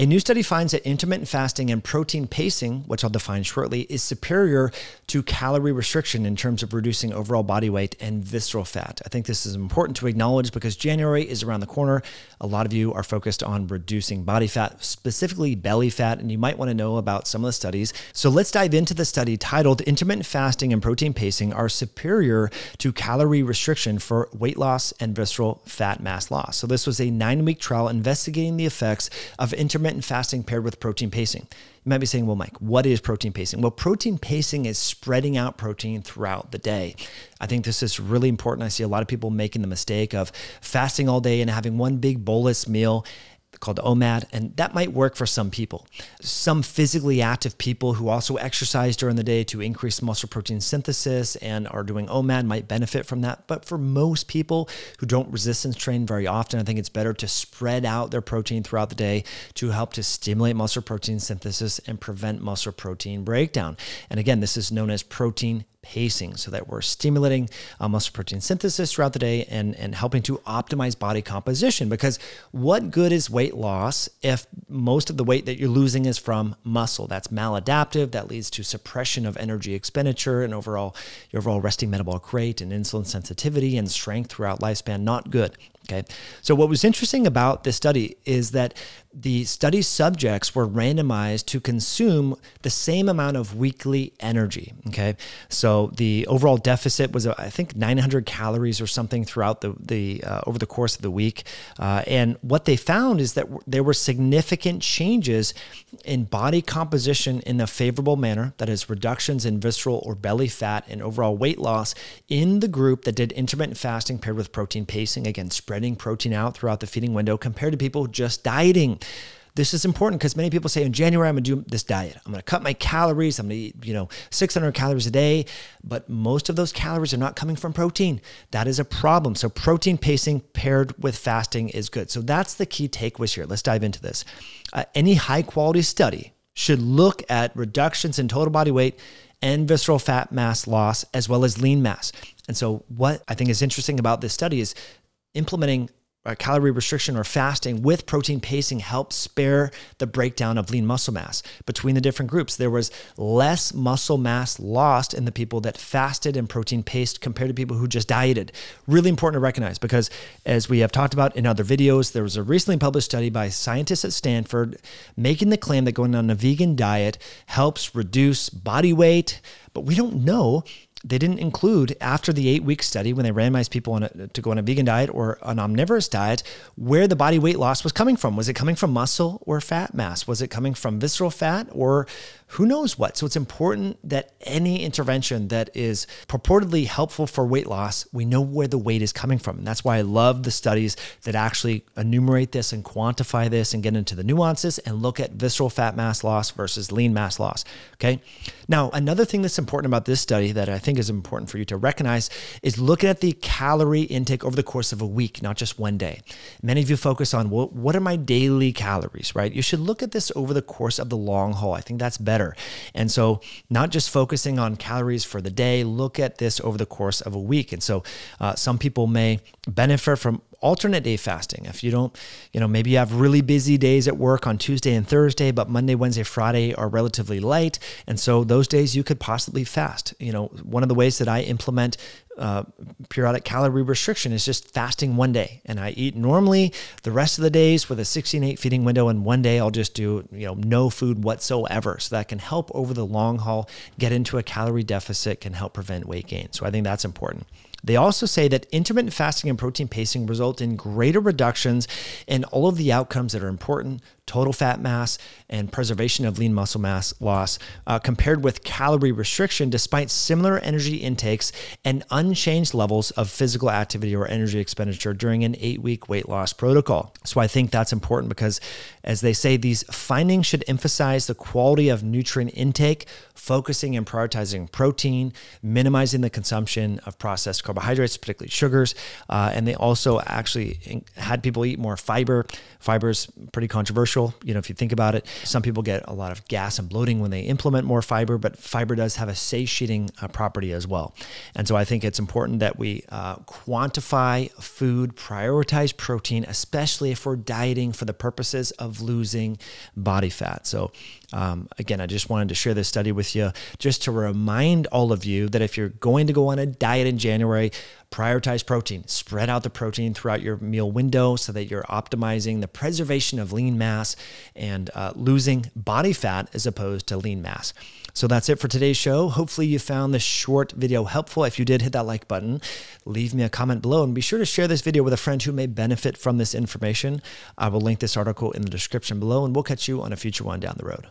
A new study finds that intermittent fasting and protein pacing, which I'll define shortly, is superior to calorie restriction in terms of reducing overall body weight and visceral fat. I think this is important to acknowledge because January is around the corner. A lot of you are focused on reducing body fat, specifically belly fat, and you might want to know about some of the studies. So let's dive into the study titled Intermittent Fasting and Protein Pacing Are Superior to Calorie Restriction for Weight Loss and Visceral Fat Mass Loss. So this was a nine week trial investigating the effects of intermittent intermittent fasting paired with protein pacing. You might be saying, well, Mike, what is protein pacing? Well, protein pacing is spreading out protein throughout the day. I think this is really important. I see a lot of people making the mistake of fasting all day and having one big bolus meal called OMAD, and that might work for some people. Some physically active people who also exercise during the day to increase muscle protein synthesis and are doing OMAD might benefit from that. But for most people who don't resistance train very often, I think it's better to spread out their protein throughout the day to help to stimulate muscle protein synthesis and prevent muscle protein breakdown. And again, this is known as protein pacing so that we're stimulating uh, muscle protein synthesis throughout the day and, and helping to optimize body composition. Because what good is weight loss if most of the weight that you're losing is from muscle? That's maladaptive. That leads to suppression of energy expenditure and overall your overall resting metabolic rate and insulin sensitivity and strength throughout lifespan. Not good. Okay. So, what was interesting about this study is that the study subjects were randomized to consume the same amount of weekly energy. Okay. So, the overall deficit was, I think, 900 calories or something throughout the, the uh, over the course of the week. Uh, and what they found is that there were significant changes in body composition in a favorable manner, that is, reductions in visceral or belly fat and overall weight loss in the group that did intermittent fasting paired with protein pacing, again, spreading protein out throughout the feeding window compared to people just dieting. This is important because many people say in January, I'm going to do this diet. I'm going to cut my calories. I'm going to eat, you know, 600 calories a day. But most of those calories are not coming from protein. That is a problem. So protein pacing paired with fasting is good. So that's the key takeaways here. Let's dive into this. Uh, any high quality study should look at reductions in total body weight and visceral fat mass loss, as well as lean mass. And so, what I think is interesting about this study is implementing Uh, calorie restriction or fasting with protein pacing helps spare the breakdown of lean muscle mass between the different groups. There was less muscle mass lost in the people that fasted and protein paced compared to people who just dieted. Really important to recognize because, as we have talked about in other videos, there was a recently published study by scientists at Stanford making the claim that going on a vegan diet helps reduce body weight, but we don't know they didn't include after the eight week study when they randomized people a, to go on a vegan diet or an omnivorous diet where the body weight loss was coming from. Was it coming from muscle or fat mass? Was it coming from visceral fat or who knows what? So it's important that any intervention that is purportedly helpful for weight loss, we know where the weight is coming from. And that's why I love the studies that actually enumerate this and quantify this and get into the nuances and look at visceral fat mass loss versus lean mass loss. Okay. Now, another thing that's important about this study that I think is important for you to recognize is looking at the calorie intake over the course of a week, not just one day. Many of you focus on well, what are my daily calories, right? You should look at this over the course of the long haul. I think that's better better. And so, not just focusing on calories for the day, look at this over the course of a week. And so, uh, some people may benefit from alternate day fasting. If you don't, you know, maybe you have really busy days at work on Tuesday and Thursday, but Monday, Wednesday, Friday are relatively light. And so those days you could possibly fast. You know, one of the ways that I implement uh, periodic calorie restriction is just fasting one day. And I eat normally the rest of the days with a 16 8 feeding window. And one day I'll just do, you know, no food whatsoever. So that can help over the long haul get into a calorie deficit, can help prevent weight gain. So I think that's important. They also say that intermittent fasting and protein pacing result in greater reductions in all of the outcomes that are important total fat mass, and preservation of lean muscle mass loss uh, compared with calorie restriction, despite similar energy intakes and unchanged levels of physical activity or energy expenditure during an eight week weight loss protocol. So I think that's important because, as they say, these findings should emphasize the quality of nutrient intake, focusing and prioritizing protein, minimizing the consumption of processed carbohydrates, particularly sugars. Uh, and they also actually had people eat more fiber. Fiber is pretty controversial. You know, if you think about it, some people get a lot of gas and bloating when they implement more fiber, but fiber does have a satiating uh, property as well. And so I think it's important that we uh, quantify food, prioritize protein, especially if we're dieting for the purposes of losing body fat. So um, again, I just wanted to share this study with you just to remind all of you that if you're going to go on a diet in January, prioritize protein. Spread out the protein throughout your meal window so that you're optimizing the preservation of lean mass and uh, losing body fat as opposed to lean mass. So that's it for today's show. Hopefully, you found this short video helpful. If you did, hit that like button, leave me a comment below, and be sure to share this video with a friend who may benefit from this information. I will link this article in the description below, and we'll catch you on a future one down the road.